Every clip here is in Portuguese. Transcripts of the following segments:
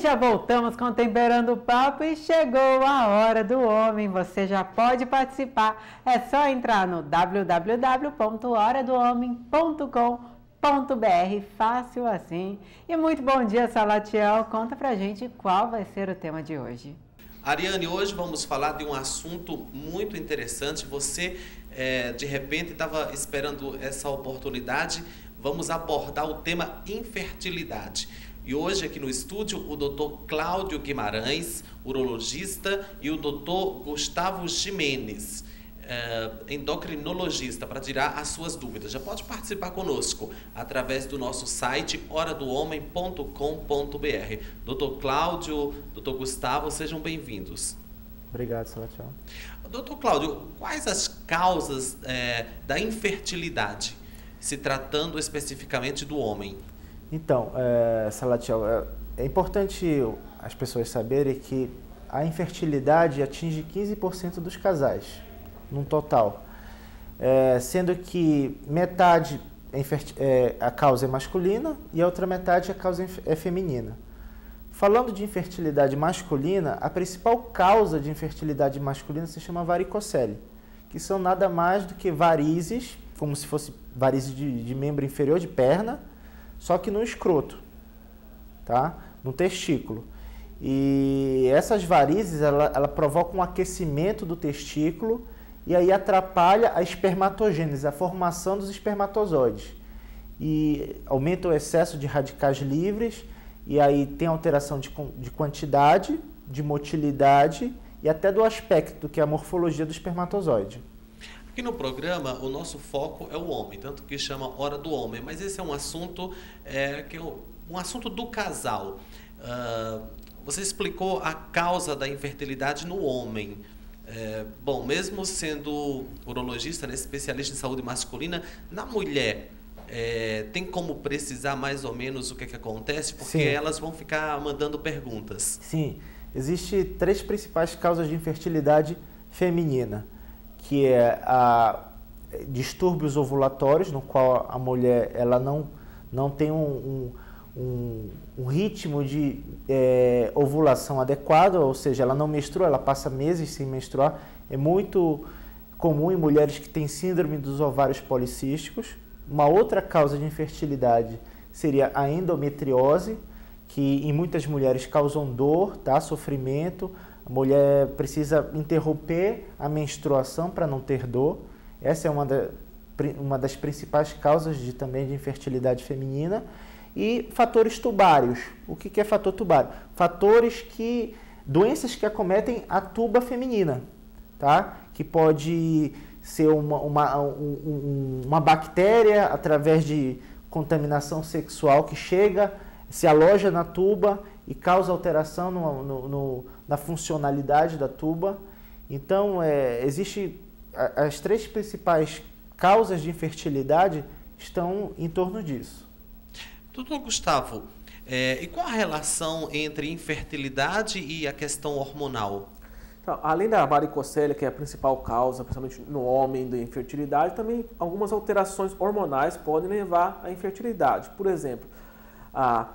Já voltamos com Temperando o Papo e chegou a hora do homem. Você já pode participar. É só entrar no www.horadohomem.com.br. Fácil assim. E muito bom dia, Salatiel. Conta pra gente qual vai ser o tema de hoje. Ariane, hoje vamos falar de um assunto muito interessante. Você, é, de repente, estava esperando essa oportunidade. Vamos abordar o tema infertilidade. E hoje aqui no estúdio o Dr. Cláudio Guimarães, urologista, e o Dr. Gustavo Jimenez, eh, endocrinologista, para tirar as suas dúvidas. Já pode participar conosco através do nosso site horadohomem.com.br. Dr. Cláudio, Dr. Gustavo, sejam bem-vindos. Obrigado, Salatiel. Doutor Cláudio, quais as causas eh, da infertilidade, se tratando especificamente do homem? Então, é, Salatiel, é, é importante as pessoas saberem que a infertilidade atinge 15% dos casais, no total. É, sendo que metade é, é, a causa é masculina e a outra metade a causa é feminina. Falando de infertilidade masculina, a principal causa de infertilidade masculina se chama varicocele, que são nada mais do que varizes, como se fosse varizes de, de membro inferior de perna, só que no escroto, tá? No testículo. E essas varizes, ela, ela provoca um aquecimento do testículo e aí atrapalha a espermatogênese, a formação dos espermatozoides. E aumenta o excesso de radicais livres e aí tem alteração de, de quantidade, de motilidade e até do aspecto, que é a morfologia do espermatozoide. Aqui no programa, o nosso foco é o homem, tanto que chama Hora do Homem, mas esse é um assunto é, que é um assunto do casal. Uh, você explicou a causa da infertilidade no homem. É, bom, mesmo sendo urologista, né, especialista em saúde masculina, na mulher, é, tem como precisar mais ou menos o que, é que acontece? Porque Sim. elas vão ficar mandando perguntas. Sim, existem três principais causas de infertilidade feminina que é a distúrbios ovulatórios, no qual a mulher ela não, não tem um, um, um ritmo de é, ovulação adequado, ou seja, ela não menstrua, ela passa meses sem menstruar. É muito comum em mulheres que têm síndrome dos ovários policísticos. Uma outra causa de infertilidade seria a endometriose, que em muitas mulheres causam dor, tá? sofrimento, a mulher precisa interromper a menstruação para não ter dor. Essa é uma, da, uma das principais causas de, também de infertilidade feminina. E fatores tubários. O que, que é fator tubário? Fatores que. doenças que acometem a tuba feminina, tá? Que pode ser uma, uma, um, uma bactéria através de contaminação sexual que chega, se aloja na tuba e causa alteração no, no, no, na funcionalidade da tuba. Então, é, existe as três principais causas de infertilidade estão em torno disso. Doutor Gustavo, é, e qual a relação entre infertilidade e a questão hormonal? Então, além da varicocele, que é a principal causa, principalmente no homem, da infertilidade, também algumas alterações hormonais podem levar à infertilidade. Por exemplo, a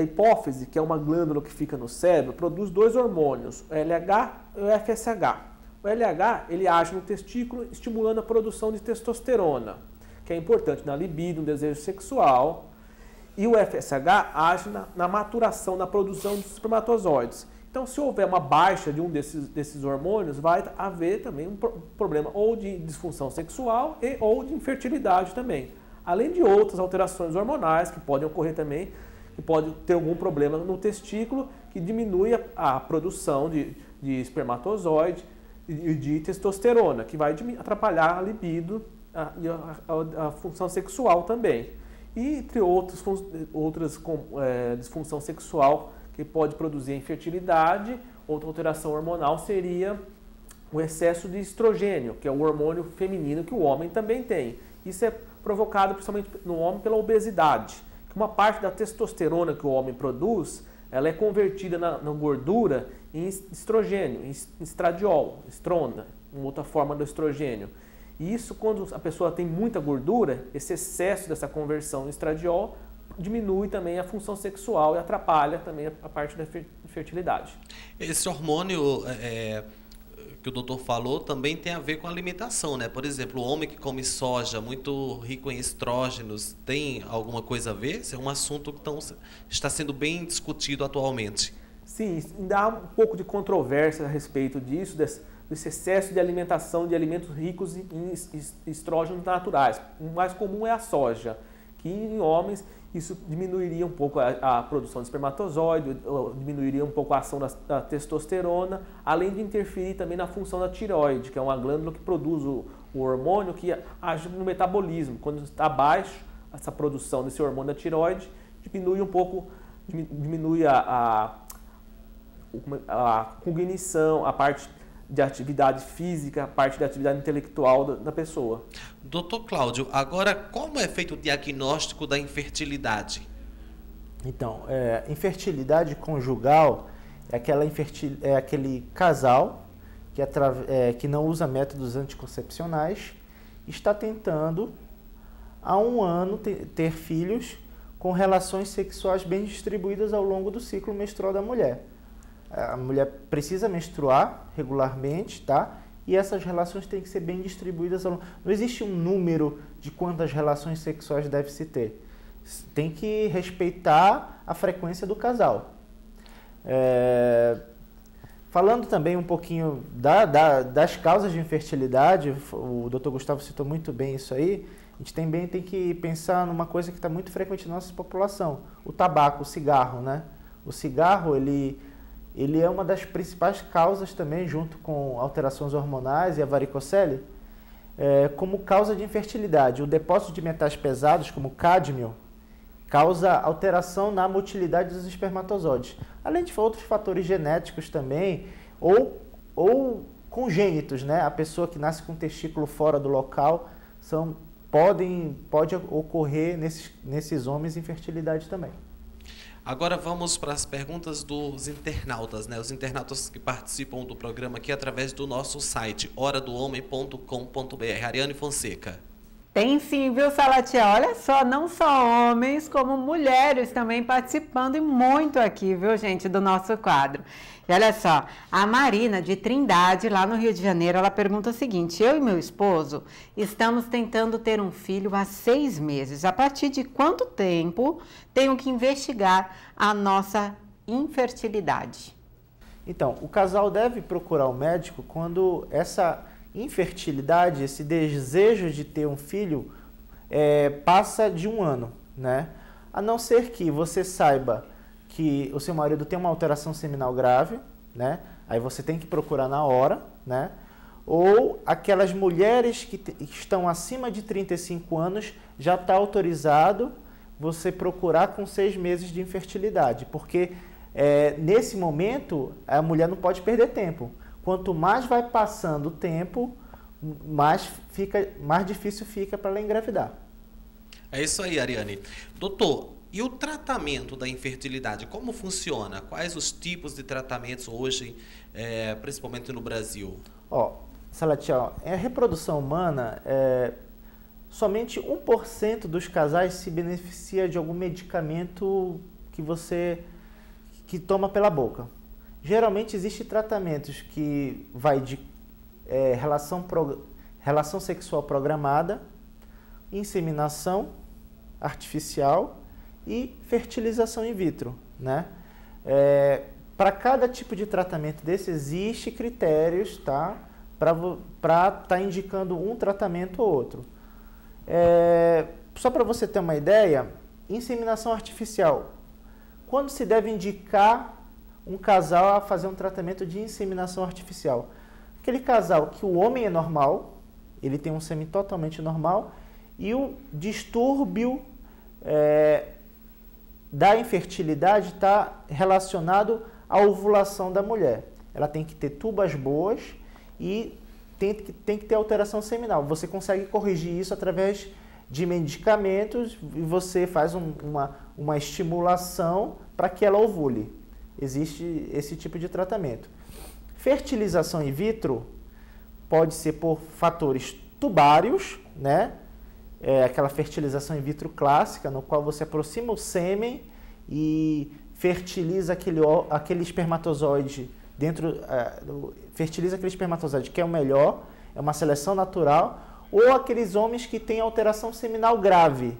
a hipófise, que é uma glândula que fica no cérebro, produz dois hormônios, o LH e o FSH. O LH ele age no testículo, estimulando a produção de testosterona, que é importante na libido, no desejo sexual. E o FSH age na, na maturação, na produção dos espermatozoides. Então, se houver uma baixa de um desses, desses hormônios, vai haver também um problema ou de disfunção sexual e ou de infertilidade também. Além de outras alterações hormonais que podem ocorrer também que pode ter algum problema no testículo que diminui a, a produção de, de espermatozoide e de, testosterona, que vai atrapalhar a libido a, e a, a, função sexual também. E entre outros, outras com, é, disfunção sexual que pode produzir infertilidade, outra alteração hormonal seria o excesso de estrogênio, que é o hormônio feminino que o homem também tem. Isso é provocado principalmente no homem pela obesidade uma parte da testosterona que o homem produz, ela é convertida na, na gordura em estrogênio, em estradiol, estrona, uma outra forma do estrogênio. E isso, quando a pessoa tem muita gordura, esse excesso dessa conversão em estradiol diminui também a função sexual e atrapalha também a parte da fertilidade. Esse hormônio é, que o doutor falou também tem a ver com a alimentação, né? Por exemplo, o homem que come soja muito rico em estrógenos tem alguma coisa a ver? Esse é um assunto que tão, está sendo bem discutido atualmente. Sim, dá um pouco de controvérsia a respeito disso, desse, desse excesso de alimentação de alimentos ricos em estrógenos naturais. O mais comum é a soja, que em homens isso diminuiria um pouco a, a, produção de espermatozoide, diminuiria um pouco a ação da, da, testosterona, além de interferir também na função da tireoide, que é uma glândula que produz o, o hormônio que age no metabolismo. Quando está baixo essa produção desse hormônio da tireoide, diminui um pouco, diminui a, a, a cognição, a parte de atividade física, parte da atividade intelectual da, da, pessoa. Doutor Cláudio, agora como é feito o diagnóstico da infertilidade? Então, é, infertilidade conjugal é, aquela infertil, é aquele casal que, é, que não usa métodos anticoncepcionais está tentando há um ano ter, ter filhos com relações sexuais bem distribuídas ao longo do ciclo menstrual da mulher a mulher precisa menstruar regularmente, tá? E essas relações têm que ser bem distribuídas. Ao... Não existe um número de quantas relações sexuais deve se ter. Tem que respeitar a frequência do casal. É... Falando também um pouquinho da, da, das causas de infertilidade, o Dr. Gustavo citou muito bem isso aí. A gente também tem que pensar numa coisa que está muito frequente na nossa população: o tabaco, o cigarro, né? O cigarro ele ele é uma das principais causas também, junto com alterações hormonais e a varicocele, é, como causa de infertilidade. O depósito de metais pesados, como cádmio, causa alteração na motilidade dos espermatozoides, além de outros fatores genéticos também, ou, ou congênitos, né? A pessoa que nasce com o testículo fora do local, são, podem, pode ocorrer nesses, nesses homens infertilidade também. Agora vamos para as perguntas dos internautas, né? Os internautas que participam do programa aqui através do nosso site, horadohomem.com.br. Ariane Fonseca. Tem sim, viu, Salatia? Olha só, não só homens, como mulheres também participando e muito aqui, viu, gente, do nosso quadro. E olha só, a Marina de Trindade, lá no Rio de Janeiro, ela pergunta o seguinte: eu e meu esposo estamos tentando ter um filho há seis meses. A partir de quanto tempo tenho que investigar a nossa infertilidade? Então, o casal deve procurar o médico quando essa infertilidade, esse desejo de ter um filho, é, passa de um ano, né? A não ser que você saiba que o seu marido tem uma alteração seminal grave, né? Aí você tem que procurar na hora, né? Ou aquelas mulheres que, que estão acima de 35 anos já está autorizado você procurar com seis meses de infertilidade, porque é, nesse momento a mulher não pode perder tempo. Quanto mais vai passando o tempo, mais, fica, mais difícil fica para ela engravidar. É isso aí, Ariane. Doutor, e o tratamento da infertilidade, como funciona? Quais os tipos de tratamentos hoje, é, principalmente no Brasil? Ó, Salatiel, a reprodução humana, é, somente 1% dos casais se beneficia de algum medicamento que você que toma pela boca. Geralmente existem tratamentos que vai de é, relação, pro, relação sexual programada, inseminação artificial e fertilização in vitro, né? É, para cada tipo de tratamento desse existe critérios, tá? Para estar tá indicando um tratamento ou outro. É, só para você ter uma ideia, inseminação artificial. Quando se deve indicar um casal a fazer um tratamento de inseminação artificial? Aquele casal que o homem é normal, ele tem um sêmen totalmente normal, e o distúrbio é, da infertilidade está relacionado à ovulação da mulher. Ela tem que ter tubas boas e tem que, tem que ter alteração seminal. Você consegue corrigir isso através de medicamentos e você faz um, uma, uma estimulação para que ela ovule. Existe esse tipo de tratamento. Fertilização in vitro pode ser por fatores tubários, né? é aquela fertilização in vitro clássica, no qual você aproxima o sêmen e fertiliza aquele, aquele espermatozoide dentro, uh, fertiliza aquele espermatozoide que é o melhor, é uma seleção natural, ou aqueles homens que têm alteração seminal grave,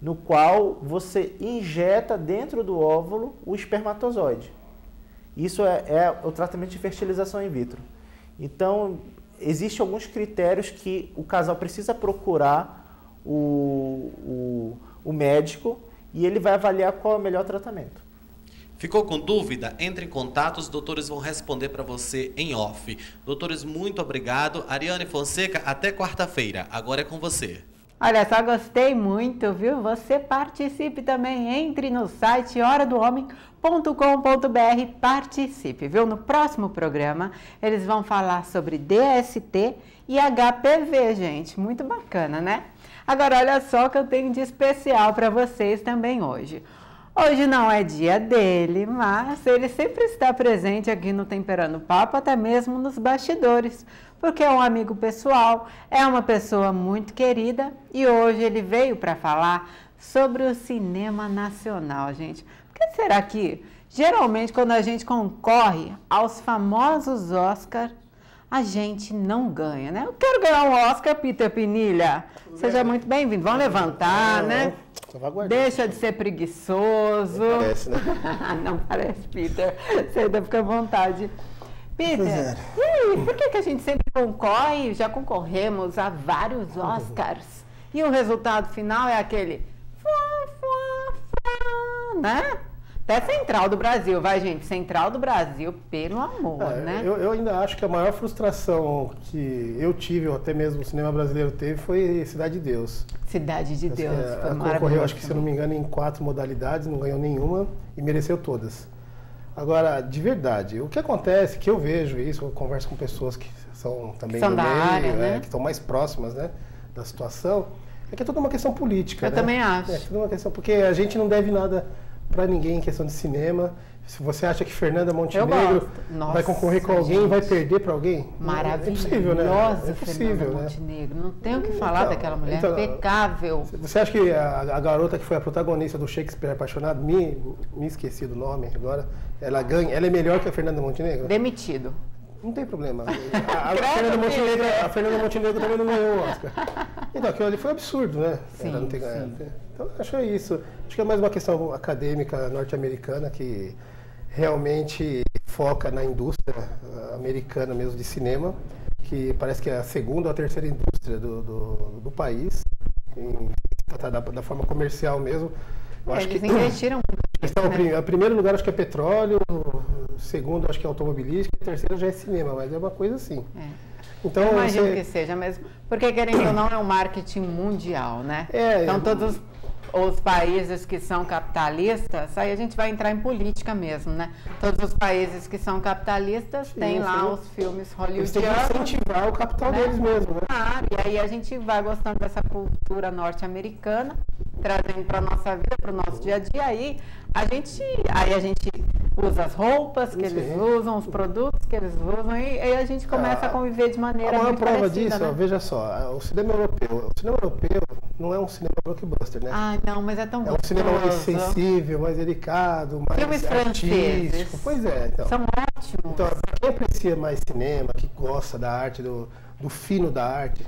no qual você injeta dentro do óvulo o espermatozoide. Isso é, é o tratamento de fertilização in vitro. Então, existem alguns critérios que o casal precisa procurar o, o, o médico e ele vai avaliar qual é o melhor tratamento. Ficou com dúvida? Entre em contato, os doutores vão responder para você em off. Doutores, muito obrigado. Ariane Fonseca, até quarta-feira. Agora é com você. Olha só, gostei muito, viu? Você participe também, entre no site horadohomem.com.br, participe, viu? No próximo programa, eles vão falar sobre DST e HPV, gente. Muito bacana, né? Agora, olha só o que eu tenho de especial para vocês também hoje. Hoje não é dia dele, mas ele sempre está presente aqui no Temperando Papo, até mesmo nos bastidores, porque é um amigo pessoal, é uma pessoa muito querida e hoje ele veio para falar sobre o cinema nacional, gente. Por que será que geralmente quando a gente concorre aos famosos Oscar, a gente não ganha, né? Eu quero ganhar um Oscar, Peter Pinilha. Seja muito bem-vindo. Vamos levantar, né? Deixa de ser preguiçoso. Não parece, né? não parece, Peter. Você ainda fica à vontade. Peter, é. e aí, por que, que a gente sempre concorre, já concorremos a vários Oscars, e o resultado final é aquele... Né? Até Central do Brasil, vai, gente. Central do Brasil, pelo amor, é, né? Eu, eu, ainda acho que a maior frustração que eu tive, ou até mesmo o cinema brasileiro teve, foi Cidade de Deus. Cidade de Deus. É, concorreu, acho que, se eu não me engano, em quatro modalidades, não ganhou nenhuma e mereceu todas. Agora, de verdade, o que acontece, que eu vejo isso, eu converso com pessoas que são também são do meio, área, é, né? que estão mais próximas né, da situação, é que é tudo uma questão política. Eu né? também acho. É tudo uma questão, porque a gente não deve nada para ninguém em questão de cinema. Se você acha que Fernanda Montenegro vai concorrer com alguém, gente. vai perder para alguém? Maravilhosa, é possível, né? É possível, Fernanda né? Montenegro. Não tem o que falar então, daquela mulher, então, impecável. Você acha que a, a, garota que foi a protagonista do Shakespeare Apaixonado, me, me esqueci do nome agora, ela ganha, ela é melhor que a Fernanda Montenegro? Demitido. Não tem problema. A, a, Fernanda Montenegro, a Fernanda Montenegro também não ganhou o Oscar. Então, aquilo ali foi absurdo, né? Sim, Ela não ter ganhado. Então, acho que é isso. Acho que é mais uma questão acadêmica norte-americana que realmente foca na indústria uh, americana mesmo de cinema, que parece que é a segunda ou a terceira indústria do, do, do país, em, da, da, forma comercial mesmo. Eu é, acho eles que, investiram então, né? primeiro lugar acho que é petróleo, segundo acho que é automobilística, terceiro já é cinema, mas é uma coisa assim. É. Então, Eu imagino você... que seja mesmo, porque querendo ou não é um marketing mundial, né? É, então todos os países que são capitalistas, aí a gente vai entrar em política mesmo, né? Todos os países que são capitalistas sim, têm lá os filmes hollywoodianos. Tem que incentivar o capital né? deles mesmo, né? Claro, e aí a gente vai gostando dessa cultura norte-americana, trazendo para nossa vida, para o nosso dia a dia, aí a gente, aí a gente usa as roupas que Sim. eles usam, os produtos que eles usam, e aí a gente começa a, a conviver de maneira a maior prova parecida, disso, né? ó, veja só, o cinema europeu, o cinema europeu não é um cinema blockbuster, né? Ah, não, mas é tão É um cinema mais sensível, mais delicado, mais Filmes artístico. Franceses. Pois é, então. São ótimos. Então, quem aprecia mais cinema, que gosta da arte, do, do fino da arte?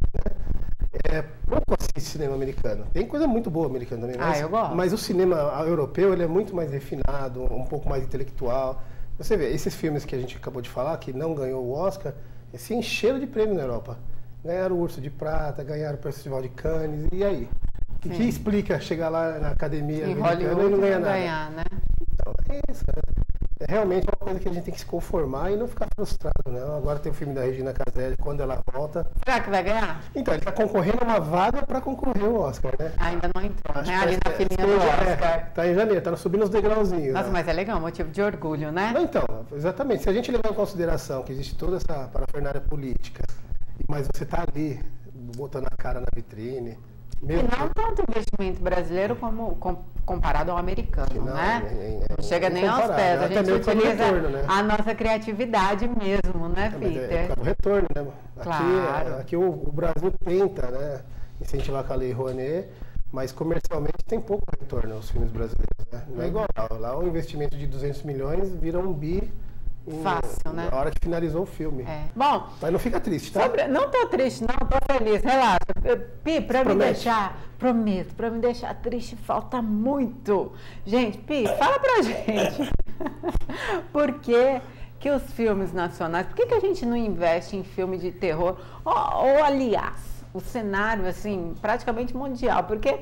É, pouco assiste cinema americano. Tem coisa muito boa americana também, mas, ah, eu gosto. mas o cinema europeu ele é muito mais refinado, um pouco mais intelectual. Você vê, esses filmes que a gente acabou de falar, que não ganhou o Oscar, se encheram de prêmio na Europa. Ganharam o Urso de Prata, ganharam o Festival de Cannes, e aí? O que, explica chegar lá na academia em americana e não ganhar nada? Ganhar, né? Então, é isso. É realmente uma coisa que a gente tem que se conformar e não ficar frustrado, né? Agora tem o filme da Regina Casé, quando ela volta. Será que vai ganhar? Então, ele está concorrendo a uma vaga para concorrer ao Oscar, né? Ainda não entrou, Acho né? Ali na filinha do Oscar. É, tá em janeiro, tá subindo os degrauzinhos. Nossa, né? mas é legal, motivo de orgulho, né? Não, então, exatamente. Se a gente levar em consideração que existe toda essa parafernália política, mas você está ali botando a cara na vitrine, meu e não tanto investimento brasileiro como comparado ao americano, não, né? É, é, não chega nem aos pés. A gente utiliza retorno, né? a nossa criatividade mesmo, né, é, Peter? É, é o retorno, né? Claro. Aqui, aqui o, o, Brasil tenta, né? incentivar com a Lei Rouanet, mas comercialmente tem pouco retorno aos filmes brasileiros. Né? Não é igual lá. Lá o investimento de 200 milhões vira um bi Fácil, né? na hora que finalizou o filme. É. Bom, Mas não fica triste, tá? Sobre- não tô triste, não, tô feliz, relaxa. Pi, pra me Promete? deixar, prometo, pra me deixar triste falta muito. Gente, Pi, fala pra gente. por que, que os filmes nacionais, por que, que a gente não investe em filme de terror? Ou, ou, aliás, o cenário, assim, praticamente mundial, porque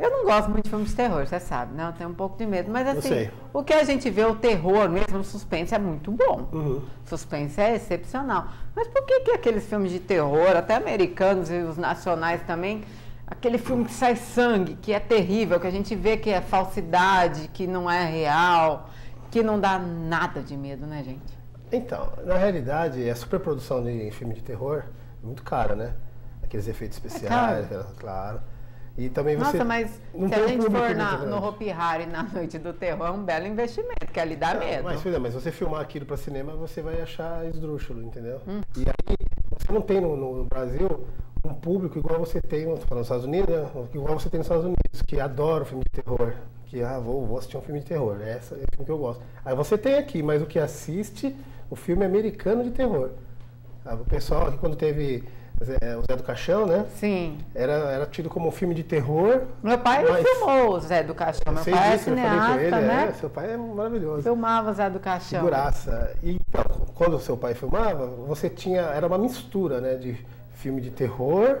eu não gosto muito de filmes de terror, você sabe, né? Eu tenho um pouco de medo. Mas assim, o que a gente vê, o terror mesmo, o suspense é muito bom. Uhum. Suspense é excepcional. Mas por que, que aqueles filmes de terror, até americanos e os nacionais também, aquele filme que sai sangue, que é terrível, que a gente vê que é falsidade, que não é real, que não dá nada de medo, né, gente? Então, na realidade, a superprodução de filme de terror é muito cara, né? Aqueles efeitos especiais, aquela- claro. E também você. Nossa, mas se a gente for na, no Hopi Hari na noite do terror, é um belo investimento, que ali dá Não, medo. Mas, é, mas se você filmar aquilo para cinema, você vai achar esdrúxulo, entendeu? Hum. E aí, você não tem no, no Brasil um público igual você tem no- nos Estados Unidos, né? igual você tem nos Estados Unidos, que adora o filme de terror. Que, ah, vou, vou assistir um filme de terror. Esse é o filme que eu gosto. Aí você tem aqui, mas o que assiste, o filme americano de terror. Ah, O pessoal aqui, quando teve Zé- o Zé do Caixão, né? Sim. Era, era tido como um filme de terror. Meu pai Mas- filmou o Zé do Caixão. Eu Meu pai é disso, com cineasta, ele, né? é, seu pai é maravilhoso. Filmava o Zé do Caixão. Figuraça. E, então, quando o seu pai filmava, você tinha. Era uma mistura, né? De filme de terror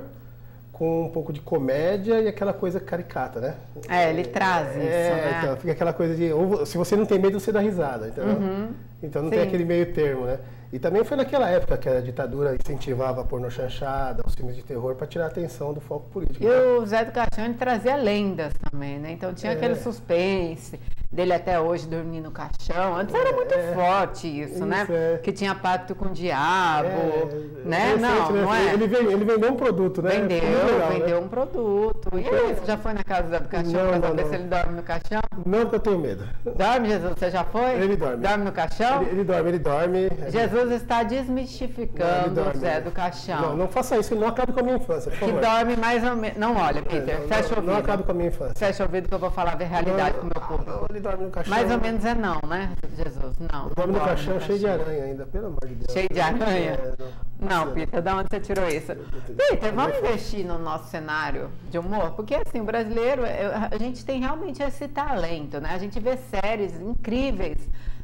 com um pouco de comédia e aquela coisa caricata, né? É, ele traz isso, É, né? então fica aquela coisa de. Ou, se você não tem medo, você dá risada, entendeu? Então não tem Uhum. Sim. aquele meio termo, né? E também foi naquela época que a ditadura incentivava a porno chanchada, os filmes de terror, para tirar a atenção do foco político. E o Zé do Caixão trazia lendas também, né? Então tinha É. aquele suspense dele até hoje dormir no caixão. Antes era muito É. forte isso, né? Isso, é. Que tinha pacto com o diabo, É, né? interessante, Não, né? não é? Ele, vende- ele vendeu um produto, né? Vendeu, legal, né? vendeu um produto. E aí, você já foi na casa do Caixão Não, pra não, saber não. se ele dorme no caixão? Não que eu tenho medo. Dorme, Jesus? Você já foi? Ele dorme. Dorme no caixão? Ele, ele dorme, ele dorme. Jesus está Não, desmistificando dorme. o Zé do Caixão. Não, não faça isso, não acabe com a minha infância, Que dorme mais ou menos. Não, olha, Peter, É, não, fecha o não, ouvido. não acabe com a minha infância. Fecha o ouvido que eu vou falar a realidade com o meu público. Ele dorme no caixão. Mais ou menos é não, né, Jesus? Não. Dorme no não caixão cheio de aranha ainda, pelo amor de Deus. Cheio de aranha? É, Não, Você- Peter, da onde você tirou isso? Peter, vamos investir no nosso cenário de humor? Porque, assim, o brasileiro, eu- a gente tem realmente esse talento, né? A gente vê séries incríveis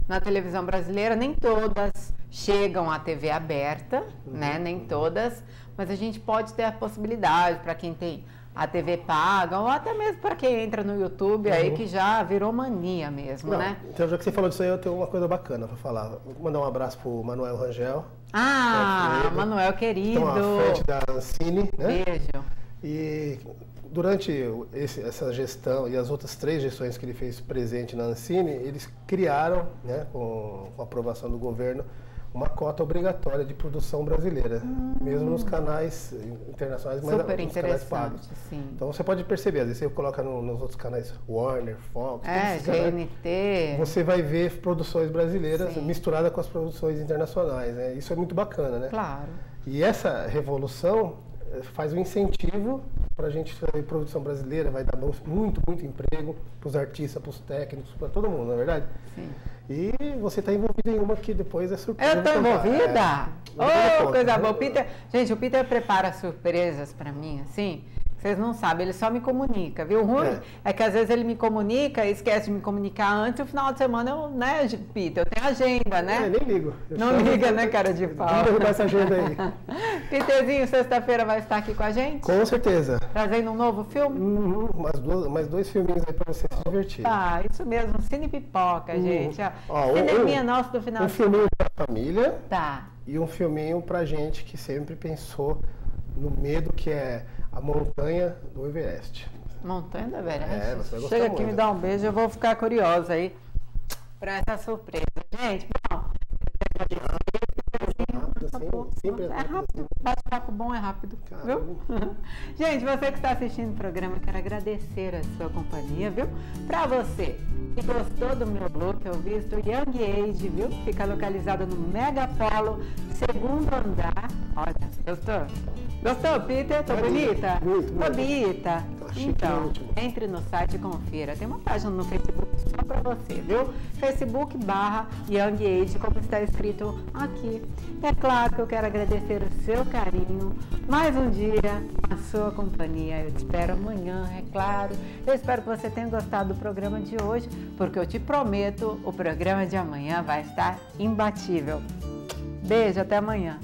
na televisão brasileira, nem todas chegam à TV aberta, né? Nem todas, mas a gente pode ter a possibilidade para quem tem a TV paga, ou até mesmo para quem entra no YouTube aí, que já virou mania mesmo, Não, né? Então, já que você falou disso aí, eu tenho uma coisa bacana pra falar. Vou mandar um abraço pro Manuel Rangel, Ah. Manuel que querido. é uma frente da Ancine, né? Beijo. E durante esse- essa gestão e as outras três gestões que ele fez presente na Ancine, eles criaram, né, com, com a aprovação do governo, uma cota obrigatória de produção brasileira, mesmo nos canais internacionais, mas Hum. Super nos canais pagos. interessante, sim. Então você pode perceber, às vezes você coloca no- nos outros canais Warner, Fox, É, esses canais, GNT. você vai ver produções brasileiras Sim. misturadas com as produções internacionais. Né? Isso é muito bacana, né? Claro. E essa revolução eh, faz um incentivo para a gente fazer produção brasileira, vai dar muito, muito emprego para os artistas, para os técnicos, para todo mundo, não é verdade? Sim. E você está envolvido em uma que depois é surpresa. Eu contar. envolvida? É, conto. coisa boa. O Peter, gente, o Peter prepara surpresas pra mim, assim. Vocês não sabem, ele só me comunica, viu? O ruim é. É. que às vezes ele me comunica e esquece de me comunicar antes, o final de semana eu, né, Peter, eu tenho agenda, É, né? nem ligo. Eu Não liga, né, cara de pau? Vamos derrubar essa agenda aí. Peterzinho, sexta-feira vai estar aqui com a gente? Com certeza. Trazendo um novo filme? Uhum, mais, duas, mais dois filminhos aí para você se divertir. Tá, isso mesmo, Cine Pipoca, Uhum. gente. Ó, Cineminha um- nosso do final Um de semana. filminho para a família. Tá. e um filminho pra gente que sempre pensou no medo que é a montanha do Everest. Montanha da Everest. É, você vai gostar Chega aqui, muito. me dá um beijo, eu vou ficar curiosa aí pra essa surpresa. Gente, bom. Rápido assim, sempre É rápido, bate-papo bom é rápido, viu? Gente, você que está assistindo o programa, quero agradecer a sua companhia, viu? Pra você que gostou do meu look, eu visto Young Age, viu? Fica localizado no Mega Polo, segundo andar. Olha, gostou? Gostou, Peter? Tô bonita? Muito, muito. Bonita. Tá Então, entre no site e confira. Tem uma página no Facebook só pra você, viu? Facebook barra Young Age, como está escrito aqui. É claro que eu quero agradecer o seu carinho. Mais um dia, a sua companhia. Eu te espero amanhã, é claro. Eu espero que você tenha gostado do programa de hoje, porque eu te prometo, o programa de amanhã vai estar imbatível. Beijo, até amanhã.